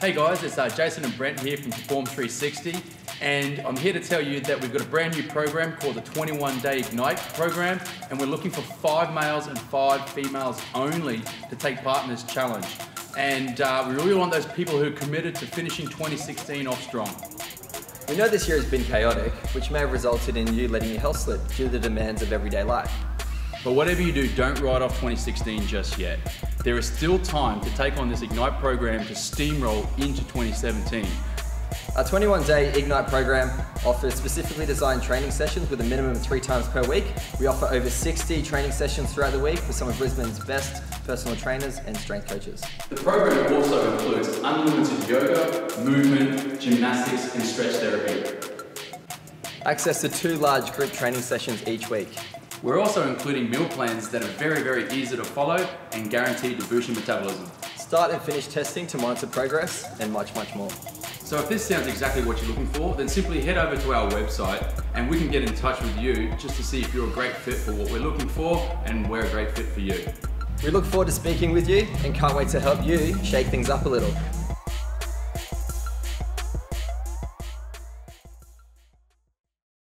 Hey guys, it's uh, Jason and Brent here from Perform 360, and I'm here to tell you that we've got a brand new program called the 21 Day Ignite program, and we're looking for five males and five females only to take part in this challenge. And uh, we really want those people who are committed to finishing 2016 off strong. We know this year has been chaotic, which may have resulted in you letting your health slip due to the demands of everyday life. But whatever you do, don't write off 2016 just yet. There is still time to take on this Ignite program to steamroll into 2017. Our 21 day Ignite program offers specifically designed training sessions with a minimum of three times per week. We offer over 60 training sessions throughout the week with some of Brisbane's best personal trainers and strength coaches. The program also includes unlimited yoga, movement, gymnastics, and stretch therapy. Access to two large group training sessions each week. We're also including meal plans that are very, very easy to follow and guaranteed to boost your metabolism. Start and finish testing to monitor progress and much, much more. So if this sounds exactly what you're looking for, then simply head over to our website and we can get in touch with you just to see if you're a great fit for what we're looking for and we're a great fit for you. We look forward to speaking with you and can't wait to help you shake things up a little.